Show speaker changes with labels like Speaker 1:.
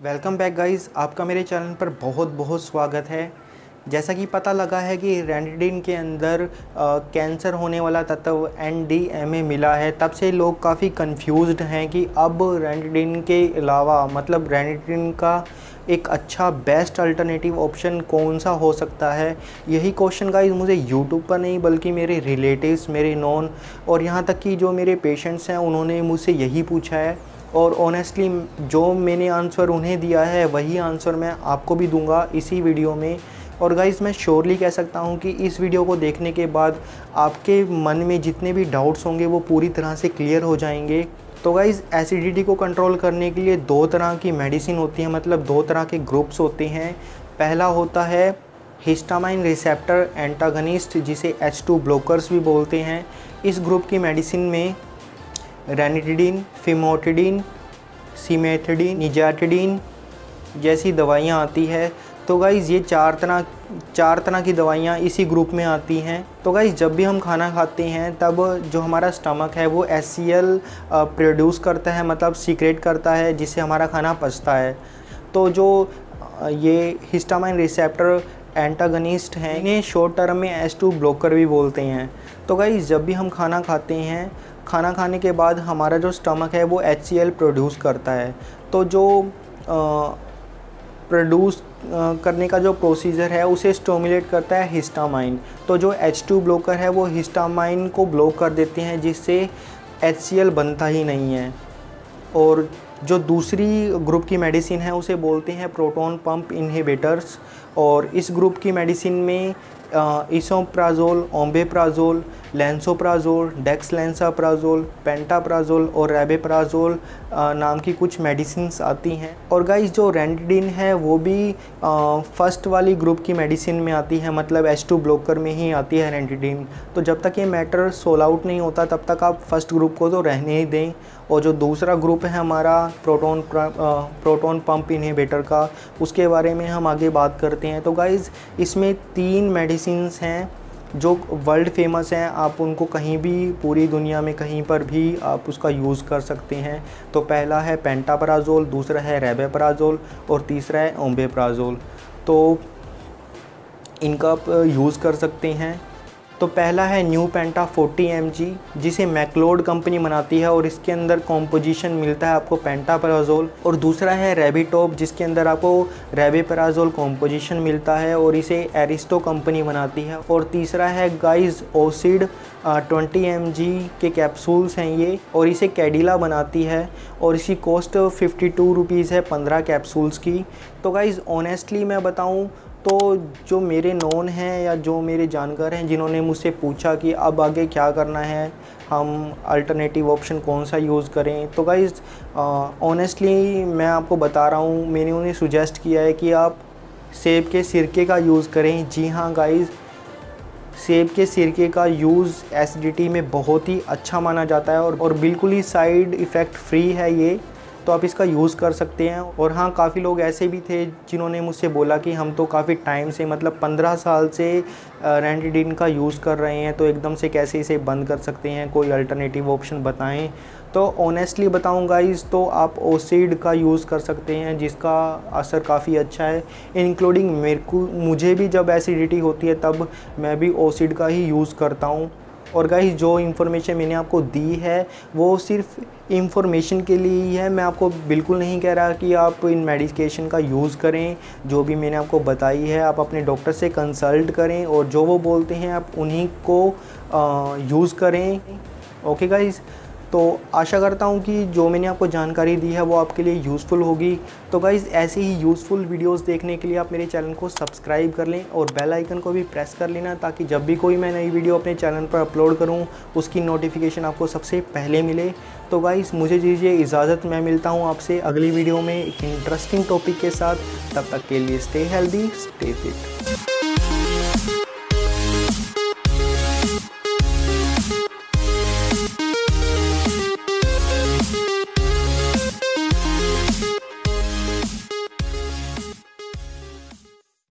Speaker 1: Welcome back guys आपका मेरे channel पर बहुत बहुत स्वागत है। जैसा कि पता लगा है कि रेंडिडिन के अंदर आ, कैंसर होने वाला तत्व एन डी एम ए मिला है। तब से लोग काफ़ी कंफ्यूज्ड हैं कि अब रेंडिडिन के अलावा मतलब रेंडिडिन का एक अच्छा बेस्ट अल्टरनेटिव ऑप्शन कौन सा हो सकता है? यही क्वेश्चन गाइस मुझे यूट्यूब पर नहीं बल्कि मेरे रिलेटिव्स मेरे नॉन और यहाँ तक कि जो मेरे पेशेंट्स हैं उन्होंने मुझसे यही पूछा है। और ऑनेस्टली जो मैंने आंसर उन्हें दिया है, वही आंसर मैं आपको भी दूँगा इसी वीडियो में। और गाइज़ मैं श्योरली कह सकता हूँ कि इस वीडियो को देखने के बाद आपके मन में जितने भी डाउट्स होंगे, वो पूरी तरह से क्लियर हो जाएँगे। तो गाइज़ एसिडिटी को कंट्रोल करने के लिए दो तरह की मेडिसिन होती है मतलब दो तरह के ग्रुप्स होते हैं। पहला होता है हिस्टामाइन रिसेप्टर एंटागनिस्ट जिसे एच टू ब्लोकर्स भी बोलते हैं। इस ग्रुप की मेडिसिन में रेनिटिडीन फिमोटिडीन सीमेथिडीन निजाटिडीन जैसी दवाइयाँ आती है। तो गाइज़ ये चार तरह चार तरह की दवाइयाँ इसी ग्रुप में आती हैं। तो गाइज़ जब भी हम खाना खाते हैं, तब जो हमारा स्टमक है, वो एस सी एल प्रोड्यूस करता है मतलब सीक्रेट करता है, जिससे हमारा खाना पचता है। तो जो ये हिस्टामाइन रिसेप्टर एंटागनिस्ट हैं, इन्हें शॉर्ट टर्म में एस टू ब्लोकर भी बोलते हैं। तो गाइज़ जब भी हम खाना खाते हैं खाना खाने के बाद हमारा जो स्टमक है, वो एचसीएल प्रोड्यूस करता है। तो जो प्रोड्यूस करने का जो प्रोसीजर है, उसे स्टोमुलेट करता है हिस्टामाइन तो जो एच टू ब्लोकर है, वो हिस्टामाइन को ब्लॉक कर देते हैं, जिससे एचसीएल बनता ही नहीं है। और जो दूसरी ग्रुप की मेडिसिन है, उसे बोलते हैं प्रोटोन पंप इनहिबिटर्स और इस ग्रुप की मेडिसिन में इसोप्राजोल ओम्बेप्राजोल लेंसोप्राजोल डेक्स डेक्सलेंसाप्राजोल पेंटाप्राजोल और रेबेप्राजोल नाम की कुछ मेडिसिन आती हैं। और गाइस जो रेंडिन है, वो भी फ़र्स्ट वाली ग्रुप की मेडिसिन में आती है मतलब एस टू ब्लोकर में ही आती है रेंडिन तो जब तक ये मैटर सोल आउट नहीं होता, तब तक आप फ़र्स्ट ग्रुप को तो रहने ही दें। और जो दूसरा ग्रुप है हमारा प्रोटोन प्रोटोन पंप इनहिबिटर का, उसके बारे में हम आगे बात करते हैं। तो गाइज़ इसमें तीन मेडिसिन हैं, जो वर्ल्ड फ़ेमस हैं, आप उनको कहीं भी पूरी दुनिया में कहीं पर भी आप उसका यूज़ कर सकते हैं। तो पहला है पेंटापराजोल दूसरा है रेबेपराजोल और तीसरा है ओम्बेप्राजोल तो इनका आप यूज़ कर सकते हैं। तो पहला है न्यू पेंटा 40 एम जिसे मैकलोड कंपनी बनाती है और इसके अंदर कॉम्पोजिशन मिलता है आपको पेंटा पेंटापराजोल और दूसरा है रेबिटॉप जिसके अंदर आपको रेबिपराजोल कॉम्पोजिशन मिलता है और इसे एरिस्टो कंपनी बनाती है। और तीसरा है गाइज़ ओसिड ट्वेंटी एम के कैप्सूल्स हैं ये, और इसे कैडिला बनाती है, और इसकी कॉस्ट फिफ्टी टू रुपीज़ है पंद्रह कैप्सूल्स की। तो गाइज़ ऑनेस्टली मैं बताऊँ तो जो मेरे नोन हैं या जो मेरे जानकार हैं जिन्होंने मुझसे पूछा कि अब आगे क्या करना है हम अल्टरनेटिव ऑप्शन कौन सा यूज़ करें तो गाइज़ ऑनेस्टली मैं आपको बता रहा हूँ मैंने उन्हें सुजेस्ट किया है कि आप सेब के सिरके का यूज़ करें। जी हाँ गाइज़ सेब के सिरके का यूज़ एसिडिटी में बहुत ही अच्छा माना जाता है और, और बिल्कुल ही साइड इफ़ेक्ट फ्री है ये। तो आप इसका यूज़ कर सकते हैं। और हाँ काफ़ी लोग ऐसे भी थे जिन्होंने मुझसे बोला कि हम तो काफ़ी टाइम से मतलब पंद्रह साल से रेंडिडिन का यूज़ कर रहे हैं तो एकदम से कैसे इसे बंद कर सकते हैं? कोई अल्टरनेटिव ऑप्शन बताएँ? तो ऑनेस्टली बताऊँ गाइज़ तो आप ओसीड का यूज़ कर सकते हैं, जिसका असर काफ़ी अच्छा है। इंक्लूडिंग मेरे को, मुझे भी जब एसिडिटी होती है, तब मैं भी ओसीड का ही यूज़ करता हूँ। और गाइस जो इन्फॉर्मेशन मैंने आपको दी है, वो सिर्फ़ इन्फॉर्मेशन के लिए ही है। मैं आपको बिल्कुल नहीं कह रहा कि आप इन मेडिकेशन का यूज़ करें। जो भी मैंने आपको बताई है, आप अपने डॉक्टर से कंसल्ट करें और जो वो बोलते हैं, आप उन्हीं को यूज़ करें। ओके गाइज़ तो आशा करता हूँ कि जो मैंने आपको जानकारी दी है वो आपके लिए यूज़फुल होगी। तो गाइज़ ऐसे ही यूज़फुल वीडियोस देखने के लिए आप मेरे चैनल को सब्सक्राइब कर लें और बेल आइकन को भी प्रेस कर लेना ताकि जब भी कोई मैं नई वीडियो अपने चैनल पर अपलोड करूँ, उसकी नोटिफिकेशन आपको सबसे पहले मिले। तो गाइज़ मुझे दीजिए इजाज़त, मैं मिलता हूँ आपसे अगली वीडियो में एक इंटरेस्टिंग टॉपिक के साथ। तब तक के लिए स्टे हेल्दी स्टे फिट